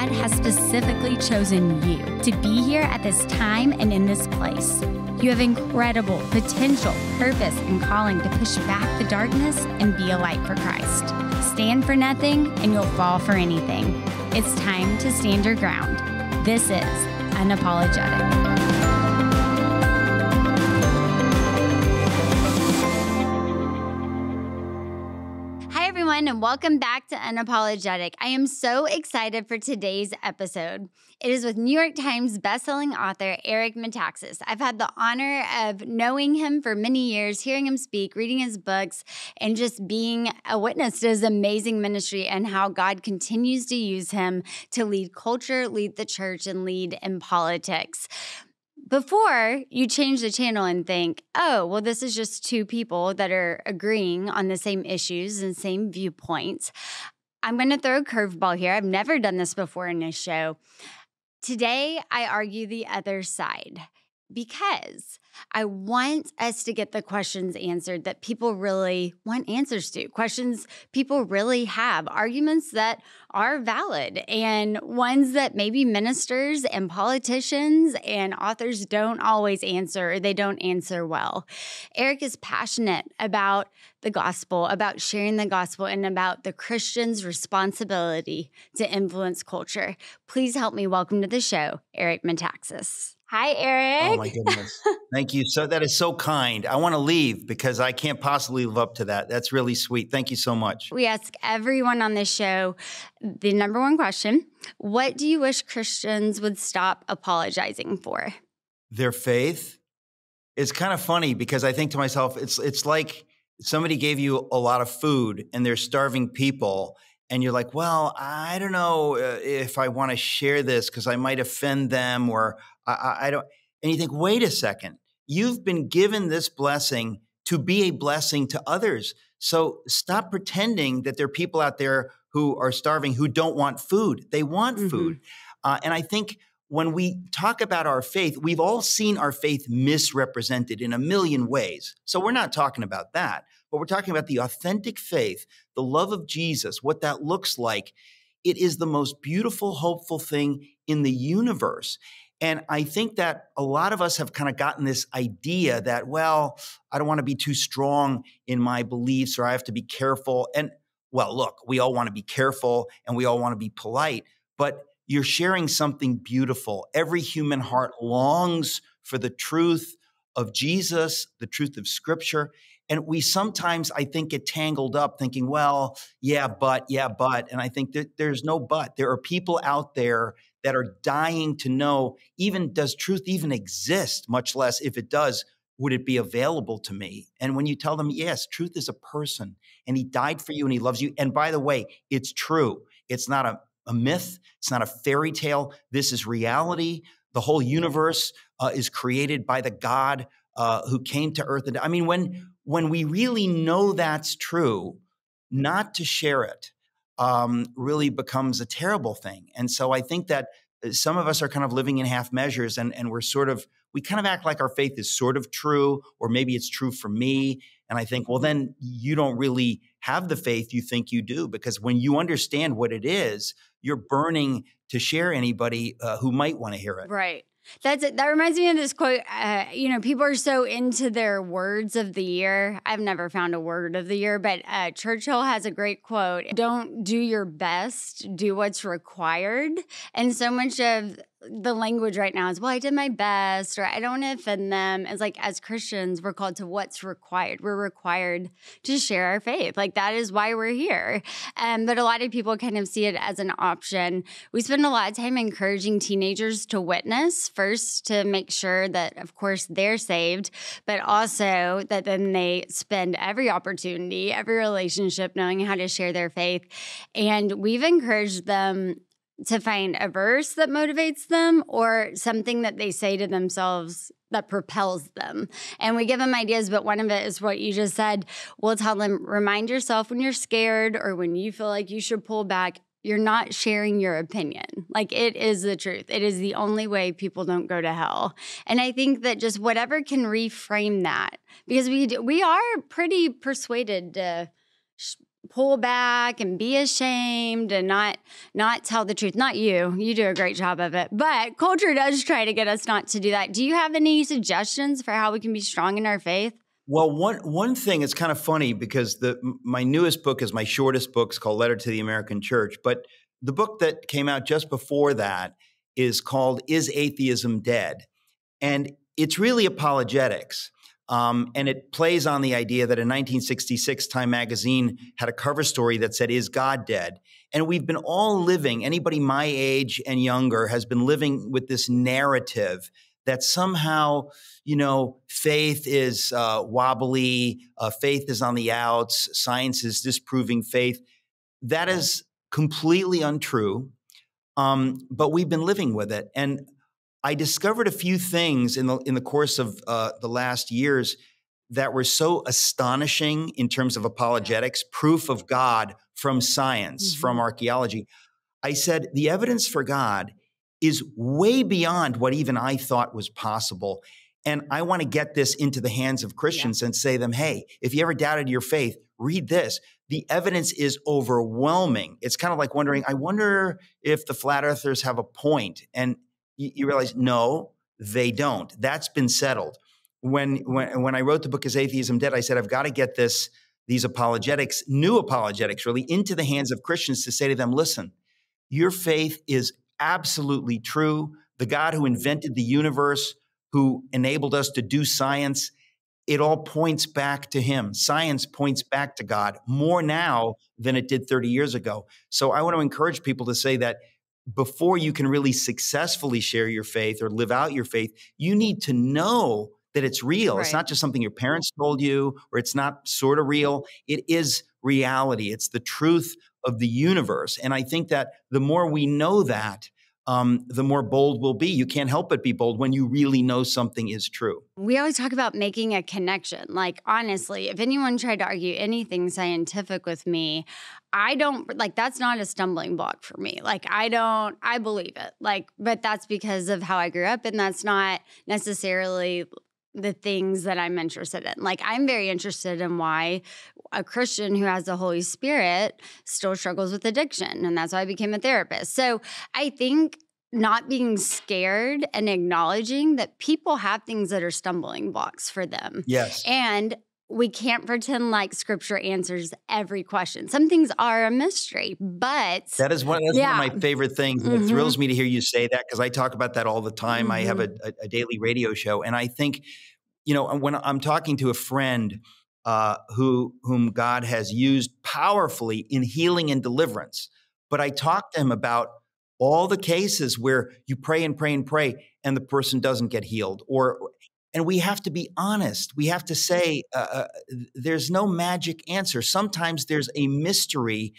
God has specifically chosen you to be here at this time and in this place. You have incredible potential, purpose, and calling to push back the darkness and be a light for Christ. Stand for nothing and you'll fall for anything. It's time to stand your ground. This is Unapologetic. Everyone, and welcome back to Unapologetic. I am so excited for today's episode. It is with New York Times bestselling author Eric Metaxas. I've had the honor of knowing him for many years, hearing him speak, reading his books, and just being a witness to his amazing ministry and how God continues to use him to lead culture, lead the church, and lead in politics before you change the channel and think, oh, well, this is just two people that are agreeing on the same issues and same viewpoints. I'm going to throw a curveball here. I've never done this before in this show. Today, I argue the other side because I want us to get the questions answered that people really want answers to, questions people really have, arguments that are valid, and ones that maybe ministers and politicians and authors don't always answer or they don't answer well. Eric is passionate about the gospel, about sharing the gospel, and about the Christian's responsibility to influence culture. Please help me welcome to the show, Eric Metaxas. Hi, Eric. Oh my goodness. Thank you. So that is so kind. I want to leave because I can't possibly live up to that. That's really sweet. Thank you so much. We ask everyone on this show the number one question What do you wish Christians would stop apologizing for? Their faith. It's kind of funny because I think to myself, it's it's like somebody gave you a lot of food and they're starving people and you're like, well, I don't know uh, if I want to share this because I might offend them or I, I, don't. And you think, wait a second, you've been given this blessing to be a blessing to others. So stop pretending that there are people out there who are starving who don't want food. They want mm-hmm. food. Uh, and I think when we talk about our faith, we've all seen our faith misrepresented in a million ways. So we're not talking about that, but we're talking about the authentic faith, the love of Jesus, what that looks like. It is the most beautiful, hopeful thing in the universe. And I think that a lot of us have kind of gotten this idea that, well, I don't want to be too strong in my beliefs or I have to be careful. And well, look, we all want to be careful and we all want to be polite, but you're sharing something beautiful. Every human heart longs for the truth of Jesus, the truth of scripture. And we sometimes, I think, get tangled up thinking, well, yeah, but, yeah, but. And I think that there's no but. There are people out there that are dying to know even does truth even exist, much less if it does, would it be available to me? And when you tell them, yes, truth is a person and he died for you and he loves you. And by the way, it's true. It's not a, a myth, it's not a fairy tale. This is reality. The whole universe uh, is created by the God uh, who came to earth. And I mean, when when we really know that's true, not to share it um, really becomes a terrible thing. And so I think that uh, some of us are kind of living in half measures and, and we're sort of, we kind of act like our faith is sort of true, or maybe it's true for me. And I think, well, then you don't really have the faith you think you do, because when you understand what it is, you're burning to share anybody uh, who might want to hear it. Right. That's it. That reminds me of this quote. Uh, you know, people are so into their words of the year. I've never found a word of the year, but uh, Churchill has a great quote Don't do your best, do what's required. And so much of the language right now is, well, I did my best, or I don't want to offend them. It's like, as Christians, we're called to what's required. We're required to share our faith. Like, that is why we're here. Um, but a lot of people kind of see it as an option. We spend a lot of time encouraging teenagers to witness first to make sure that, of course, they're saved, but also that then they spend every opportunity, every relationship knowing how to share their faith. And we've encouraged them to find a verse that motivates them or something that they say to themselves that propels them. And we give them ideas, but one of it is what you just said. We'll tell them remind yourself when you're scared or when you feel like you should pull back, you're not sharing your opinion. Like it is the truth. It is the only way people don't go to hell. And I think that just whatever can reframe that because we we are pretty persuaded to pull back and be ashamed and not not tell the truth. Not you. You do a great job of it. But culture does try to get us not to do that. Do you have any suggestions for how we can be strong in our faith? Well, one one thing it's kind of funny because the my newest book is my shortest book. It's called Letter to the American Church. But the book that came out just before that is called Is Atheism Dead? And it's really apologetics. Um, and it plays on the idea that in 1966, Time magazine had a cover story that said, Is God dead? And we've been all living, anybody my age and younger has been living with this narrative that somehow, you know, faith is uh, wobbly, uh, faith is on the outs, science is disproving faith. That is completely untrue. Um, but we've been living with it. And I discovered a few things in the in the course of uh, the last years that were so astonishing in terms of apologetics, proof of God from science, mm-hmm. from archaeology. I said the evidence for God is way beyond what even I thought was possible. And I want to get this into the hands of Christians yeah. and say to them, hey, if you ever doubted your faith, read this. The evidence is overwhelming. It's kind of like wondering, I wonder if the flat earthers have a point. And you, you realize, no, they don't. That's been settled. When, when, when I wrote the book Is Atheism Dead, I said, I've got to get this, these apologetics, new apologetics really, into the hands of Christians to say to them, listen, your faith is absolutely true. The God who invented the universe, who enabled us to do science, it all points back to him. Science points back to God more now than it did 30 years ago. So I want to encourage people to say that before you can really successfully share your faith or live out your faith, you need to know that it's real. Right. It's not just something your parents told you or it's not sort of real. It is reality. It's the truth of the universe. And I think that the more we know that, um, the more bold we'll be. You can't help but be bold when you really know something is true. We always talk about making a connection. Like, honestly, if anyone tried to argue anything scientific with me, I don't like that's not a stumbling block for me. Like, I don't, I believe it. Like, but that's because of how I grew up, and that's not necessarily the things that I'm interested in. Like, I'm very interested in why a Christian who has the Holy Spirit still struggles with addiction. And that's why I became a therapist. So I think not being scared and acknowledging that people have things that are stumbling blocks for them. Yes. And we can't pretend like scripture answers every question. Some things are a mystery, but that is one, that's yeah. one of my favorite things. Mm-hmm. It thrills me to hear you say that because I talk about that all the time. Mm-hmm. I have mm-hmm. a, a, daily radio show, and I think, you know, when I'm talking to a friend uh, who whom God has used powerfully in healing and deliverance. But I talk to him about all the cases where you pray and pray and pray and the person doesn't get healed or and we have to be honest we have to say uh, uh, there's no magic answer sometimes there's a mystery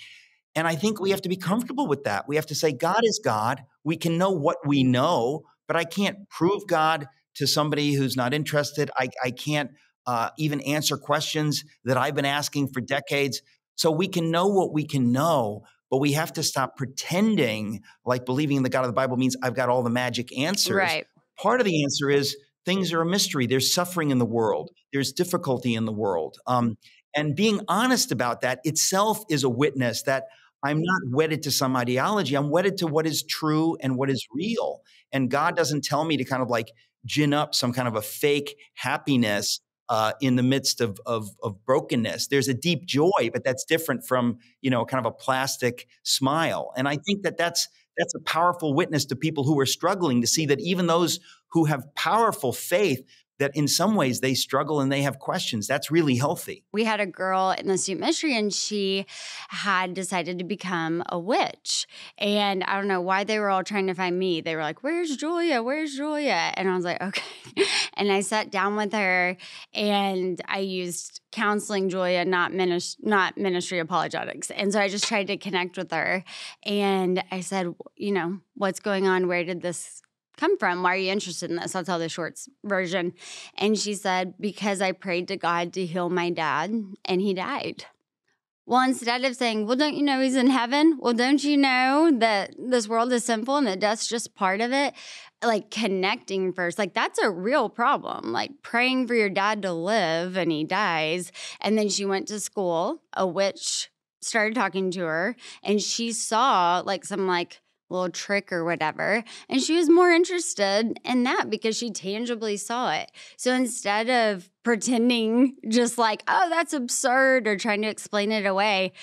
and i think we have to be comfortable with that we have to say god is god we can know what we know but i can't prove god to somebody who's not interested i, I can't uh, even answer questions that I've been asking for decades. So we can know what we can know, but we have to stop pretending like believing in the God of the Bible means I've got all the magic answers. Right. Part of the answer is things are a mystery. There's suffering in the world, there's difficulty in the world. Um, and being honest about that itself is a witness that I'm not wedded to some ideology. I'm wedded to what is true and what is real. And God doesn't tell me to kind of like gin up some kind of a fake happiness uh, in the midst of, of, of brokenness. There's a deep joy, but that's different from you know kind of a plastic smile. And I think that that's that's a powerful witness to people who are struggling to see that even those who have powerful faith that in some ways they struggle and they have questions. That's really healthy. We had a girl in the student ministry and she had decided to become a witch. And I don't know why they were all trying to find me. They were like, Where's Julia? Where's Julia? And I was like, Okay. and I sat down with her and I used counseling Julia, not ministry, not ministry apologetics. And so I just tried to connect with her. And I said, you know, what's going on? Where did this come from? Why are you interested in this? I'll tell the shorts version. And she said, Because I prayed to God to heal my dad and he died. Well, instead of saying, Well, don't you know he's in heaven? Well, don't you know that this world is sinful and that death's just part of it? Like connecting first, like that's a real problem. Like praying for your dad to live and he dies. And then she went to school, a witch started talking to her and she saw like some like little trick or whatever. And she was more interested in that because she tangibly saw it. So instead of pretending just like, oh, that's absurd or trying to explain it away,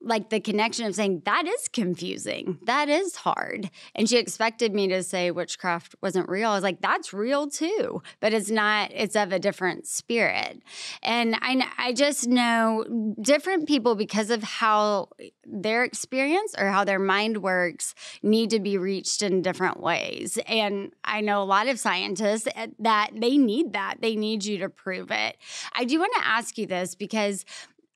like the connection of saying that is confusing. That is hard. And she expected me to say witchcraft wasn't real. I was like that's real too but it's not it's of a different spirit. And i i just know different people because of how their experience or how their mind works need to be reached in different ways. And i know a lot of scientists eh, that they need that. They need you to prove it. I do want to ask you this because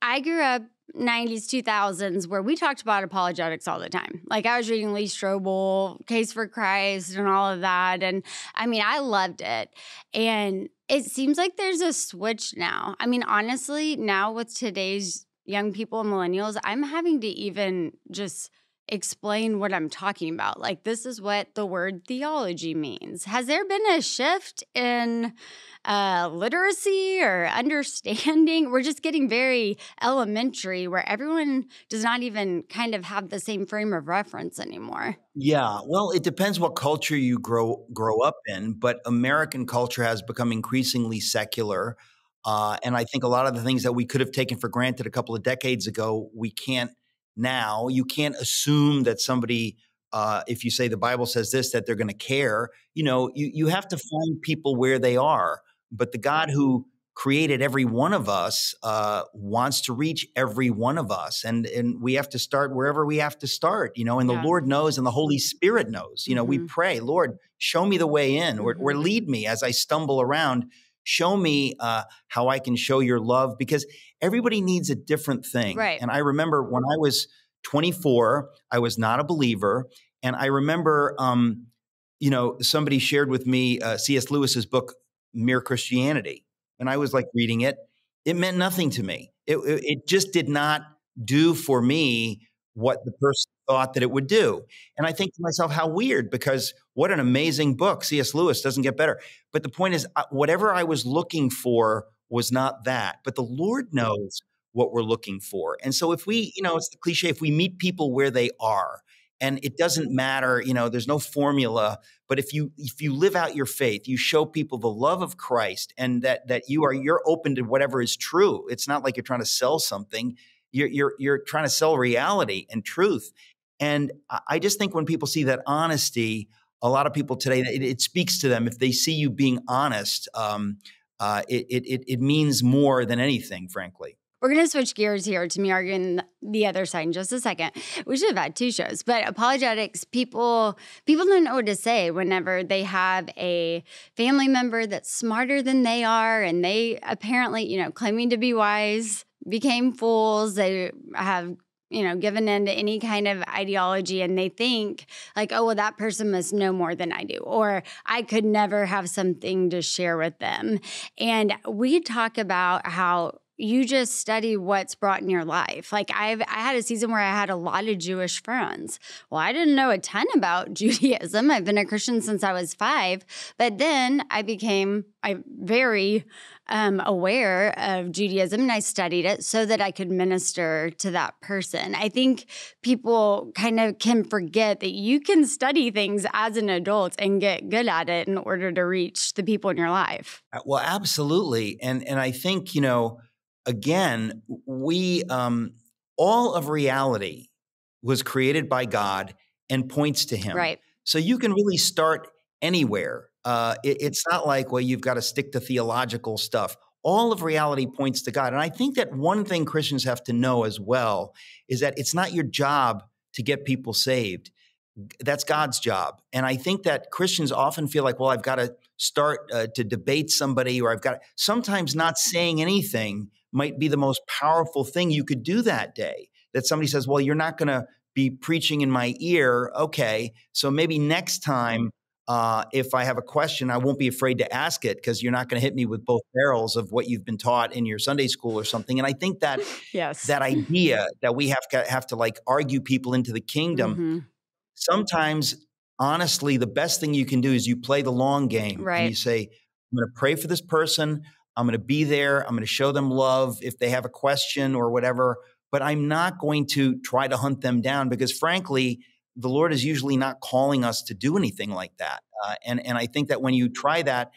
I grew up 90s, 2000s, where we talked about apologetics all the time. Like I was reading Lee Strobel, Case for Christ, and all of that. And I mean, I loved it. And it seems like there's a switch now. I mean, honestly, now with today's young people and millennials, I'm having to even just explain what I'm talking about. Like, this is what the word theology means. Has there been a shift in uh, literacy or understanding? We're just getting very elementary where everyone does not even kind of have the same frame of reference anymore. Yeah, well, it depends what culture you grow grow up in, but American culture has become increasingly secular. Uh, and I think a lot of the things that we could have taken for granted a couple of decades ago, we can't now. You can't assume that somebody, uh, if you say the Bible says this, that they're going to care. You know, you, you have to find people where they are. But the God who created every one of us uh, wants to reach every one of us and and we have to start wherever we have to start you know and the yeah. lord knows and the holy spirit knows you know mm-hmm. we pray lord show me the way in mm-hmm. or, or mm-hmm. lead me as i stumble around show me uh, how I can show your love because everybody needs a different thing. Right. And I remember when I was 24, I was not a believer. And I remember, um, you know, somebody shared with me uh, C.S. Lewis's book, Mere Christianity. And I was like reading it. It meant nothing to me. It, it, it just did not do for me what the person thought that it would do. And I think to myself, how weird, because what an amazing book. C.S. Lewis doesn't get better. But the point is, uh, whatever I was looking for was not that. But the Lord knows what we're looking for. And so if we, you know, it's the cliche, if we meet people where they are, and it doesn't matter, you know, there's no formula, but if you if you live out your faith, you show people the love of Christ and that that you are you're open to whatever is true. It's not like you're trying to sell something. You're you're you're trying to sell reality and truth. And I just think when people see that honesty, a lot of people today, it, it speaks to them. If they see you being honest, um, uh, it, it, it means more than anything, frankly. We're going to switch gears here to me arguing the other side in just a second. We should have had two shows, but apologetics people people don't know what to say whenever they have a family member that's smarter than they are, and they apparently, you know, claiming to be wise became fools. They have you know, given into any kind of ideology and they think like, oh, well, that person must know more than I do, or I could never have something to share with them. And we talk about how you just study what's brought in your life. Like I've I had a season where I had a lot of Jewish friends. Well, I didn't know a ton about Judaism. I've been a Christian since I was 5, but then I became I very um, aware of Judaism and I studied it so that I could minister to that person. I think people kind of can forget that you can study things as an adult and get good at it in order to reach the people in your life. Uh, well, absolutely. And and I think, you know, again, we um all of reality was created by God and points to him. Right. So you can really start anywhere uh, it, it's not like, well, you've got to stick to theological stuff. All of reality points to God. And I think that one thing Christians have to know as well is that it's not your job to get people saved. That's God's job. And I think that Christians often feel like, well, I've got to start uh, to debate somebody, or I've got to, sometimes not saying anything might be the most powerful thing you could do that day. That somebody says, well, you're not going to be preaching in my ear. Okay. So maybe next time uh, if I have a question, I won't be afraid to ask it because you're not going to hit me with both barrels of what you've been taught in your Sunday school or something. And I think that yes. that idea that we have to have to like argue people into the kingdom. Mm-hmm. Sometimes, honestly, the best thing you can do is you play the long game. Right. And you say, "I'm going to pray for this person. I'm going to be there. I'm going to show them love if they have a question or whatever." but I'm not going to try to hunt them down because, frankly, the Lord is usually not calling us to do anything like that. Uh, and, and I think that when you try that,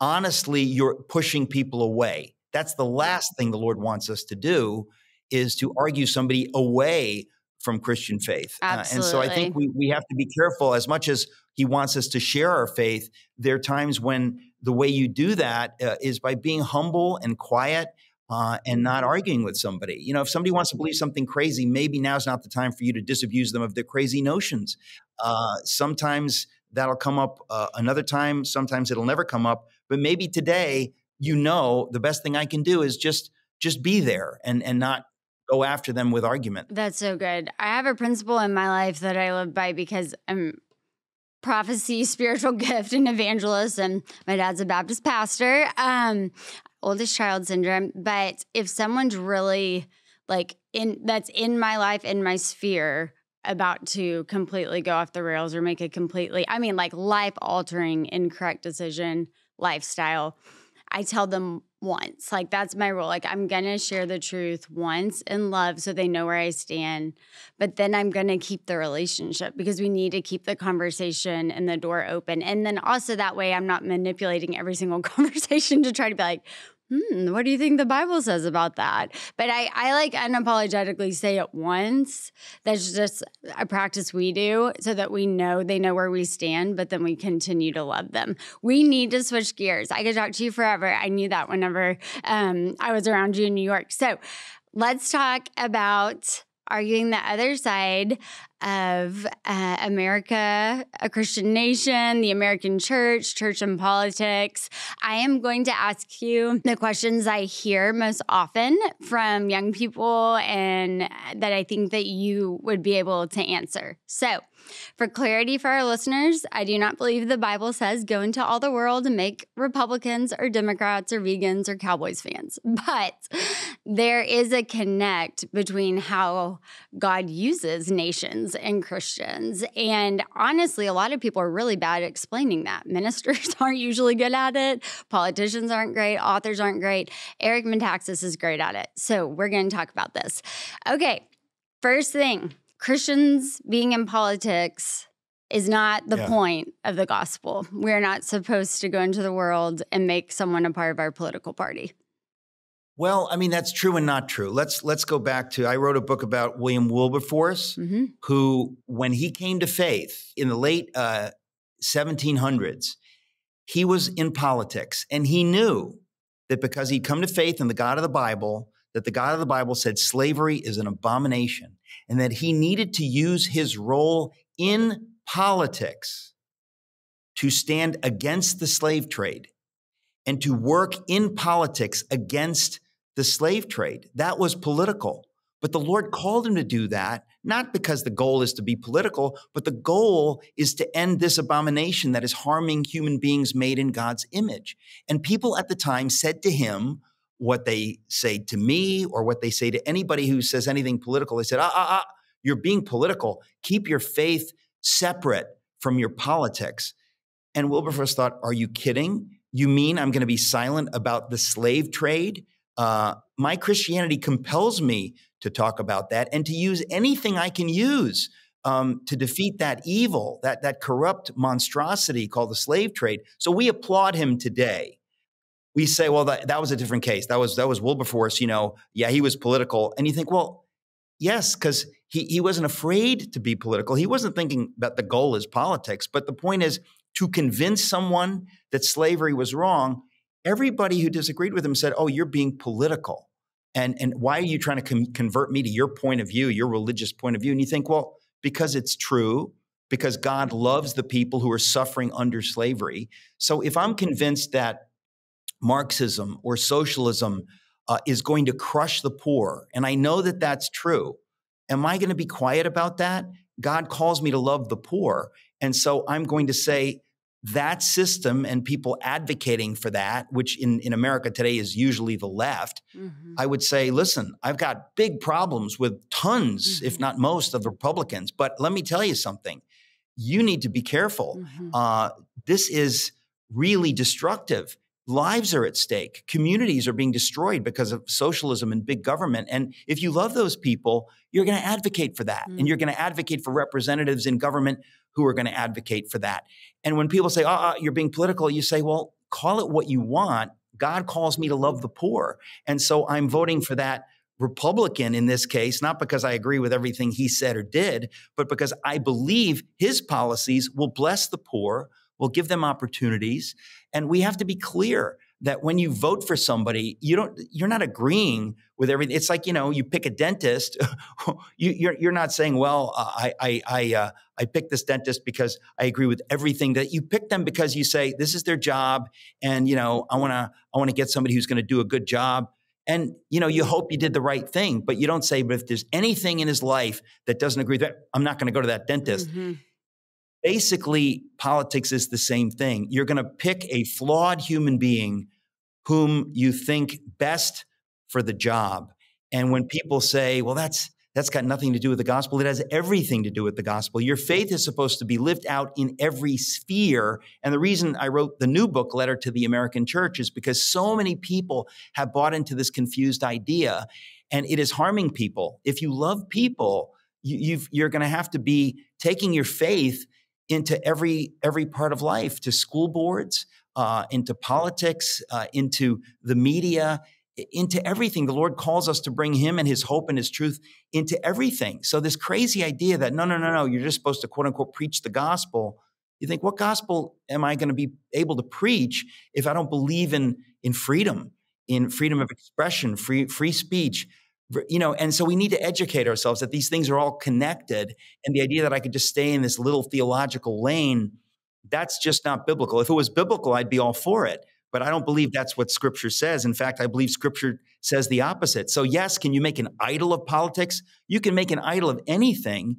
honestly, you're pushing people away. That's the last thing the Lord wants us to do is to argue somebody away from Christian faith. Uh, and so I think we, we have to be careful as much as he wants us to share our faith. There are times when the way you do that uh, is by being humble and quiet uh, and not arguing with somebody. You know, if somebody wants to believe something crazy, maybe now's not the time for you to disabuse them of their crazy notions. Uh, sometimes that'll come up uh, another time. Sometimes it'll never come up. But maybe today, you know, the best thing I can do is just just be there and and not go after them with argument. That's so good. I have a principle in my life that I live by because I'm prophecy, spiritual gift, and evangelist, and my dad's a Baptist pastor. Um, oldest child syndrome. But if someone's really like in that's in my life, in my sphere, about to completely go off the rails or make a completely, I mean, like life altering, incorrect decision, lifestyle, I tell them once. Like that's my rule. Like I'm going to share the truth once in love so they know where I stand. But then I'm going to keep the relationship because we need to keep the conversation and the door open. And then also that way I'm not manipulating every single conversation to try to be like, hmm, what do you think the Bible says about that? But I, I like unapologetically say it once. That's just a practice we do so that we know they know where we stand, but then we continue to love them. We need to switch gears. I could talk to you forever. I knew that whenever um, I was around you in New York. So let's talk about arguing the other side of uh, America, a Christian nation, the American church, church and politics. I am going to ask you the questions I hear most often from young people and that I think that you would be able to answer. So, for clarity for our listeners, I do not believe the Bible says go into all the world and make Republicans or Democrats or vegans or Cowboys fans. But there is a connect between how God uses nations and Christians. And honestly, a lot of people are really bad at explaining that. Ministers aren't usually good at it, politicians aren't great, authors aren't great. Eric Metaxas is great at it. So we're going to talk about this. Okay, first thing Christians being in politics is not the yeah. point of the gospel. We're not supposed to go into the world and make someone a part of our political party. Well, I mean that's true and not true. Let's let's go back to I wrote a book about William Wilberforce, mm-hmm. who when he came to faith in the late uh, 1700s, he was in politics and he knew that because he'd come to faith in the God of the Bible, that the God of the Bible said slavery is an abomination and that he needed to use his role in politics to stand against the slave trade and to work in politics against the slave trade. That was political. But the Lord called him to do that, not because the goal is to be political, but the goal is to end this abomination that is harming human beings made in God's image. And people at the time said to him what they say to me or what they say to anybody who says anything political. They said, ah, ah, ah, you're being political. Keep your faith separate from your politics. And Wilberforce thought, are you kidding? You mean I'm going to be silent about the slave trade? Uh, my Christianity compels me to talk about that and to use anything I can use um, to defeat that evil, that, that corrupt monstrosity called the slave trade. So we applaud him today. We say, well, that, that was a different case. That was that was Wilberforce. You know, yeah, he was political, and you think, well, yes, because he he wasn't afraid to be political. He wasn't thinking that the goal is politics, but the point is to convince someone that slavery was wrong everybody who disagreed with him said, "Oh, you're being political." And, and why are you trying to com- convert me to your point of view, your religious point of view? And you think, well, because it's true, because God loves the people who are suffering under slavery. So if I'm convinced that Marxism or socialism uh, is going to crush the poor, and I know that that's true, am I going to be quiet about that? God calls me to love the poor. And so I'm going to say, that system and people advocating for that, which in, in America today is usually the left, mm-hmm. I would say, listen, I've got big problems with tons, mm-hmm. if not most, of the Republicans. But let me tell you something. You need to be careful. Mm-hmm. Uh, this is really destructive. Lives are at stake. Communities are being destroyed because of socialism and big government. And if you love those people, you're going to advocate for that. Mm. And you're going to advocate for representatives in government who are going to advocate for that. And when people say, oh, uh, you're being political, you say, well, call it what you want. God calls me to love the poor. And so I'm voting for that Republican in this case, not because I agree with everything he said or did, but because I believe his policies will bless the poor, will give them opportunities. And we have to be clear that when you vote for somebody, you don't you're not agreeing with everything. It's like you know you pick a dentist. you, are you're, you're not saying, well, uh, I I I, uh, I picked this dentist because I agree with everything that you pick them because you say this is their job, and you know I want to I want to get somebody who's going to do a good job. And you know, you hope you did the right thing, but you don't say, but if there's anything in his life that doesn't agree with that, I'm not going to go to that dentist. Mm-hmm. Basically, politics is the same thing. You're going to pick a flawed human being whom you think best for the job. And when people say, well, that's that's got nothing to do with the gospel. It has everything to do with the gospel. Your faith is supposed to be lived out in every sphere. And the reason I wrote the new book, Letter to the American Church, is because so many people have bought into this confused idea and it is harming people. If you love people, you, you're going to have to be taking your faith into every every part of life, to school boards, uh, into politics, uh, into the media, into everything. The Lord calls us to bring Him and His hope and His truth into everything. So, this crazy idea that no, no, no, no, you're just supposed to quote unquote preach the gospel. You think, what gospel am I going to be able to preach if I don't believe in, in freedom, in freedom of expression, free, free speech? You know, and so we need to educate ourselves that these things are all connected. And the idea that I could just stay in this little theological lane, that's just not biblical. If it was biblical, I'd be all for it. But I don't believe that's what scripture says. In fact, I believe scripture says the opposite. So, yes, can you make an idol of politics? You can make an idol of anything.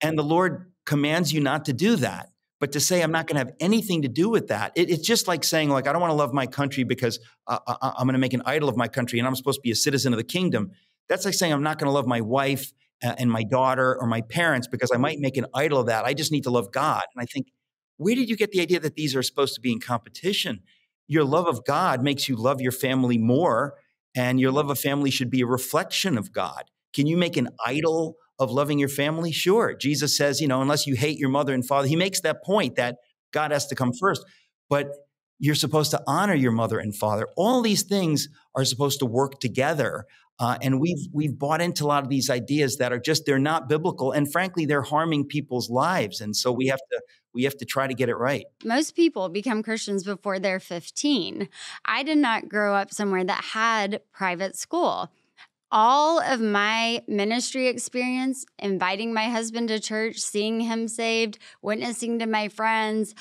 And the Lord commands you not to do that. But to say I'm not going to have anything to do with that, it, it's just like saying, like, I don't want to love my country because uh I'm going to make an idol of my country and I'm supposed to be a citizen of the kingdom. That's like saying I'm not going to love my wife uh, and my daughter or my parents because I might make an idol of that. I just need to love God. And I think, where did you get the idea that these are supposed to be in competition? your love of God makes you love your family more, and your love of family should be a reflection of God. Can you make an idol of loving your family? Sure. Jesus says, you know, unless you hate your mother and father, he makes that point that God has to come first. But you're supposed to honor your mother and father. All these things are supposed to work together. Uh, and we've we've bought into a lot of these ideas that are just they're not biblical, and frankly, they're harming people's lives. And so we have to we have to try to get it right. Most people become Christians before they're 15. I did not grow up somewhere that had private school. All of my ministry experience, inviting my husband to church, seeing him saved, witnessing to my friends,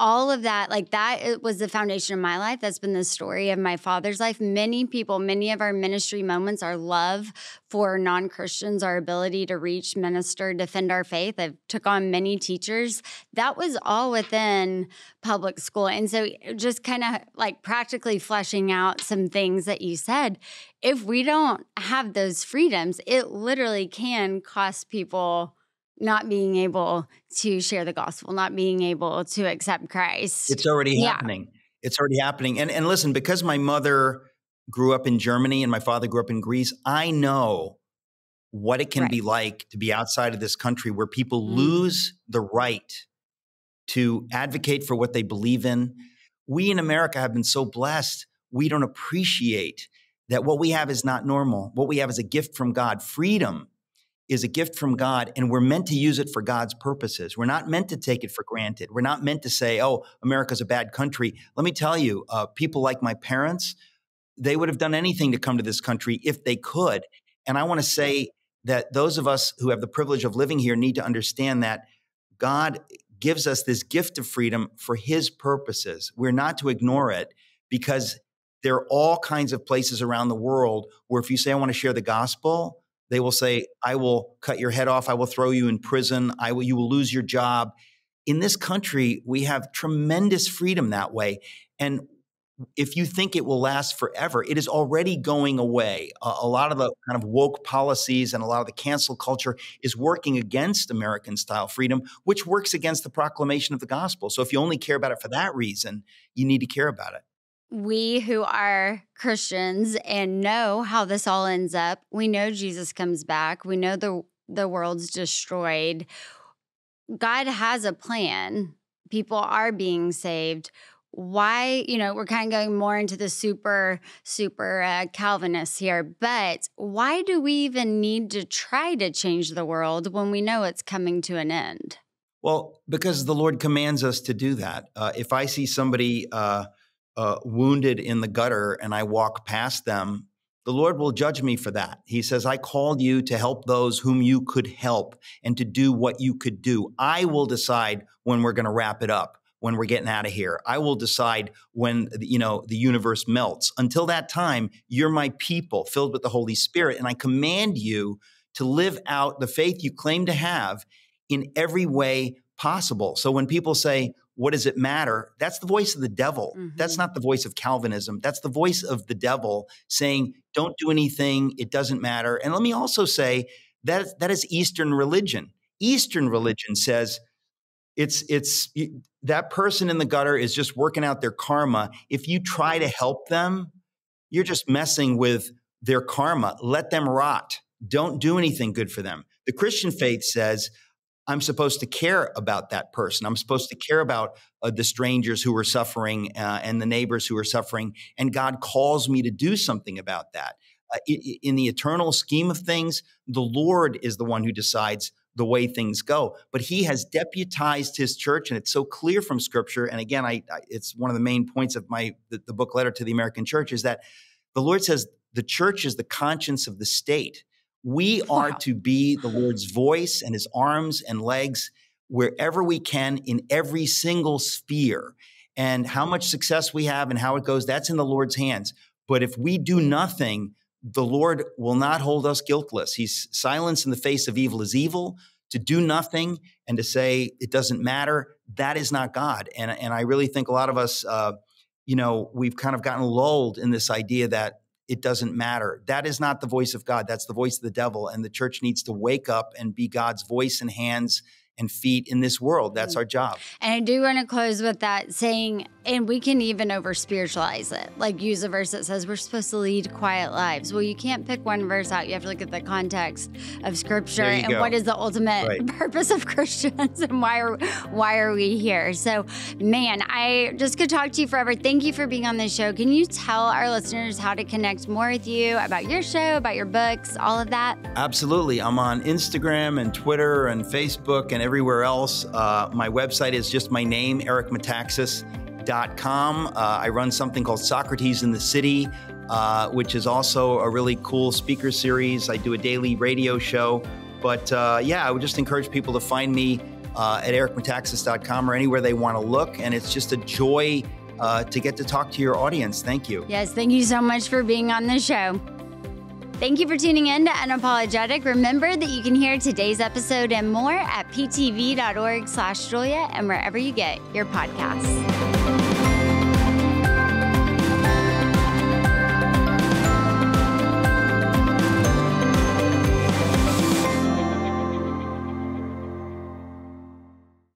all of that, like that was the foundation of my life. That's been the story of my father's life. Many people, many of our ministry moments, our love for non Christians, our ability to reach, minister, defend our faith. I've took on many teachers. That was all within public school. And so just kind of like practically fleshing out some things that you said. If we don't have those freedoms, it literally can cost people not being able to share the gospel, not being able to accept Christ. It's already yeah. happening. It's already happening. And and listen, because my mother grew up in Germany and my father grew up in Greece, I know what it can right. be like to be outside of this country where people mm. lose the right to advocate for what they believe in. We in America have been so blessed, we don't appreciate that what we have is not normal. What we have is a gift from God, freedom is a gift from God, and we're meant to use it for God's purposes. We're not meant to take it for granted. We're not meant to say, oh, America's a bad country. Let me tell you, uh, people like my parents, they would have done anything to come to this country if they could. And I want to say that those of us who have the privilege of living here need to understand that God gives us this gift of freedom for his purposes. We're not to ignore it because there are all kinds of places around the world where if you say, I want to share the gospel, they will say, I will cut your head off. I will throw you in prison. I will, you will lose your job. In this country, we have tremendous freedom that way. And if you think it will last forever, it is already going away. A lot of the kind of woke policies and a lot of the cancel culture is working against American style freedom, which works against the proclamation of the gospel. So if you only care about it for that reason, you need to care about it. We who are Christians and know how this all ends up, we know Jesus comes back. We know the the world's destroyed. God has a plan. People are being saved. Why, you know, we're kind of going more into the super, super uh, Calvinist here, but why do we even need to try to change the world when we know it's coming to an end? Well, because the Lord commands us to do that. Uh, if I see somebody uh, uh, wounded in the gutter and I walk past them, the Lord will judge me for that. He says, I called you to help those whom you could help and to do what you could do. I will decide when we're going to wrap it up, when we're getting out of here. I will decide when, you know, the universe melts. Until that time, you're my people filled with the Holy Spirit. And I command you to live out the faith you claim to have in every way possible. So when people say, what does it matter? That's the voice of the devil. Mm-hmm. That's not the voice of Calvinism. That's the voice of the devil saying, don't do anything. It doesn't matter. And let me also say that that is Eastern religion. Eastern religion says it's, it's, that person in the gutter is just working out their karma. If you try to help them, you're just messing with their karma. Let them rot. Don't do anything good for them. The Christian faith says, I'm supposed to care about that person. I'm supposed to care about uh, the strangers who are suffering uh, and the neighbors who are suffering. And God calls me to do something about that. Uh, in the eternal scheme of things, the Lord is the one who decides the way things go. But He has deputized His church, and it's so clear from Scripture. And again, I, I it's one of the main points of my the, the book letter to the American church is that the Lord says the church is the conscience of the state. We are wow. to be the Lord's voice and his arms and legs wherever we can in every single sphere. And how much success we have and how it goes, that's in the Lord's hands. But if we do nothing, the Lord will not hold us guiltless. He's silence in the face of evil is evil. To do nothing and to say it doesn't matter, that is not God. And, and I really think a lot of us, uh, you know, we've kind of gotten lulled in this idea that it doesn't matter. That is not the voice of God. That's the voice of the devil. And the church needs to wake up and be God's voice and hands and feet in this world. That's mm. our job. And I do want to close with that saying, and we can even over spiritualize it, like use a verse that says we're supposed to lead quiet lives. Well, you can't pick one verse out. You have to look at the context of scripture and go. what is the ultimate right. purpose of Christians and why are why are we here? So, man, I just could talk to you forever. Thank you for being on this show. Can you tell our listeners how to connect more with you about your show, about your books, all of that? Absolutely. I'm on Instagram and Twitter and Facebook and everywhere else. Uh, my website is just my name, ericmetaxas.com. Uh, I run something called Socrates in the City, uh, which is also a really cool speaker series. I do a daily radio show. But uh, yeah, I would just encourage people to find me uh, at ericmetaxas.com or anywhere they want to look. And it's just a joy uh, to get to talk to your audience. Thank you. Yes, thank you so much for being on the show. Thank you for tuning in to Unapologetic. Remember that you can hear today's episode and more at ptv.org slash Julia and wherever you get your podcasts.